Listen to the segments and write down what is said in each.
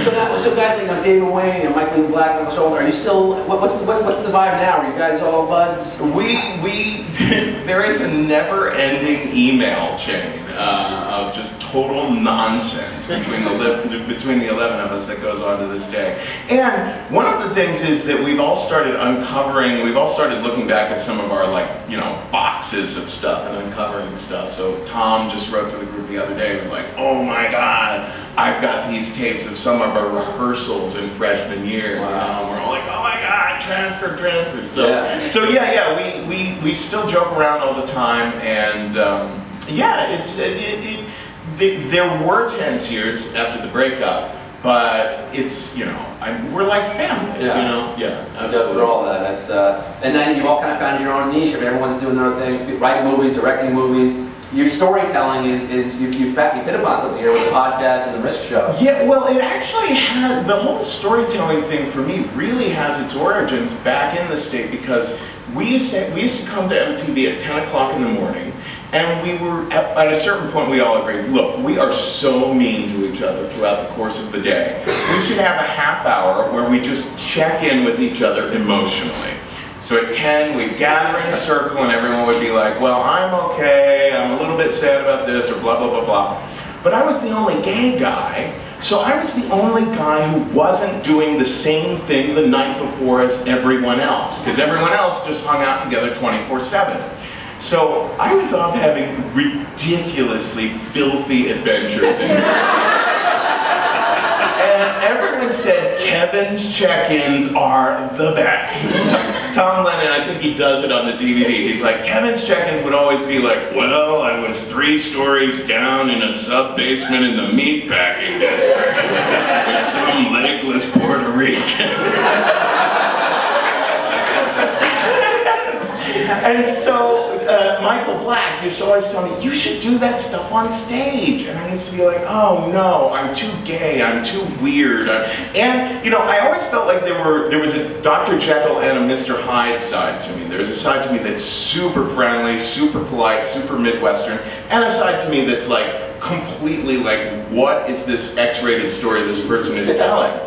So now, so guys like you know, David Wain and Michael Black, Michael Showalter, are you still? What, what's the what, what's the vibe now? Are you guys all buds? We, we, there is a never-ending email chain uh, of just total nonsense between the, between the 11 of us that goes on to this day. And one of the things is that we've all started uncovering, we've all started looking back at some of our like, you know, boxes of stuff and uncovering stuff. So Tom just wrote to the group the other day, was like, oh my God, I've got these tapes of some of our rehearsals in freshman year. Wow. Um, we're all like, oh my God, transfer, transfer. So, Yeah. so yeah, yeah, we, we, we still joke around all the time, and um, yeah, it's it, it, it, the- there were tense years after the breakup, but it's you know I, we're like family, Yeah. you know, yeah, absolutely. through all that. That's uh, and then you all kind of found your own niche. I mean, everyone's doing their own things, writing movies, directing movies. Your storytelling is is you you, fa- you hit upon something here with the podcast and the Risk Show. Yeah, well, it actually had the whole storytelling thing for me really has its origins back in the state because we used to we used to come to MTV at 10 o'clock in the morning, and we were at, at a certain point we all agreed, look, we are so mean to each other throughout the course of the day. We should have a half hour where we just check in with each other emotionally. So at 10, we'd gather in a circle and everyone would be like, well, I'm okay, I'm a little bit sad about this, or blah, blah, blah, blah. But I was the only gay guy, so I was the only guy who wasn't doing the same thing the night before as everyone else, because everyone else just hung out together 24 7. So I was off having ridiculously filthy adventures. Everyone said Kevin's check-ins are the best. Tom Lennon, I think he does it on the DVD. He's like, Kevin's check-ins would always be like, well, I was three stories down in a sub-basement in the meatpacking district with some legless Puerto Rican. And so uh, Michael Black used to always tell me, you should do that stuff on stage. And I used to be like, oh no, I'm too gay, I'm too weird. And, you know, I always felt like there were there was a Dr. Jekyll and a Mr. Hyde side to me. There's a side to me that's super friendly, super polite, super Midwestern, and a side to me that's like completely like, what is this X-rated story this person is telling?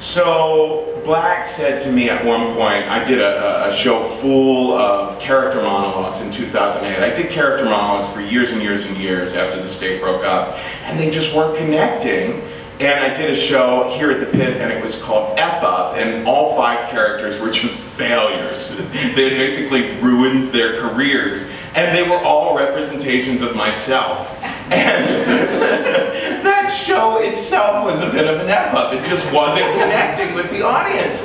So Black said to me at one point, I did a, a show full of character monologues in 2008. I did character monologues for years and years and years after the state broke up, and they just weren't connecting. And I did a show here at the pit, and it was called F Up, and all five characters were just failures. they had basically ruined their careers, and they were all representations of myself. And show itself was a bit of an F up. It just wasn't connecting with the audience.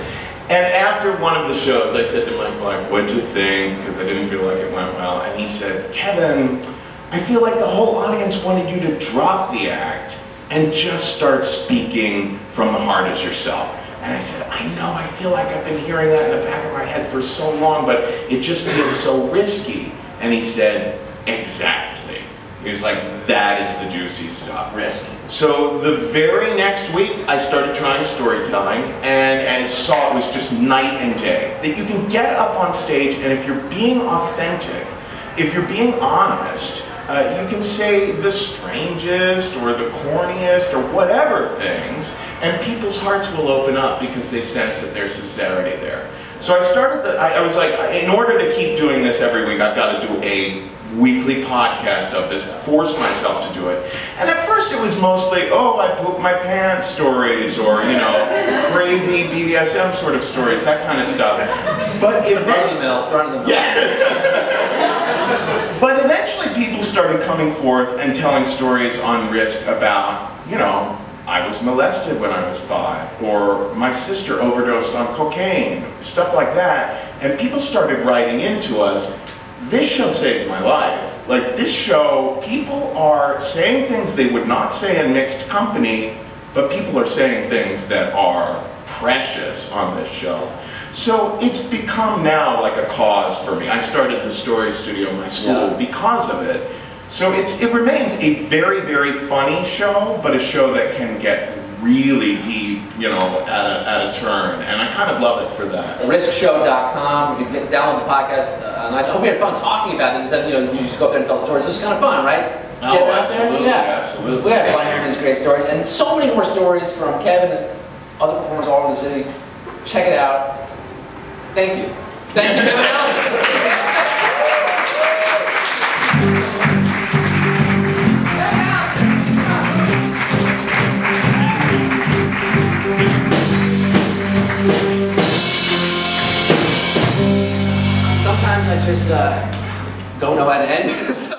And after one of the shows, I said to Mike Black, what'd you think? Because I didn't feel like it went well. And he said, Kevin, I feel like the whole audience wanted you to drop the act and just start speaking from the heart as yourself. And I said, I know, I feel like I've been hearing that in the back of my head for so long, but it just feels so risky. And he said, exactly. He was like, that is the juicy stuff. Risk. So the very next week, I started trying storytelling and, and saw it was just night and day. That you can get up on stage and if you're being authentic, if you're being honest, uh, you can say the strangest or the corniest or whatever things, and people's hearts will open up because they sense that there's sincerity there. So I started, the, I, I was like, in order to keep doing this every week, I've got to do a weekly podcast of this, force myself to do it. And at first it was mostly, oh, I pooped my pants stories, or, you know, crazy BDSM sort of stories, that kind of stuff. But eventually. Run the middle. yeah. but eventually people started coming forth and telling stories on risk about, you know, was molested when I was five, or my sister overdosed on cocaine, stuff like that. And people started writing into us, this show saved my life. Like this show, people are saying things they would not say in mixed company, but people are saying things that are precious on this show. So it's become now like a cause for me. I started the story studio in my school Yeah. because of it. So it's it remains a very very funny show, but a show that can get really deep, you know, at a, at a turn, and I kind of love it for that. riskshow.com. You can download the podcast. Uh, and I hope we had fun talking about this. Instead, of, you know, you just go up there and tell stories. This is kind of fun, right? Oh, getting out there. absolutely, Yeah. absolutely. We had fun hearing these great stories, and so many more stories from Kevin and other performers all over the city. Check it out. Thank you. Thank you, Kevin Allison. Don't know how to end. so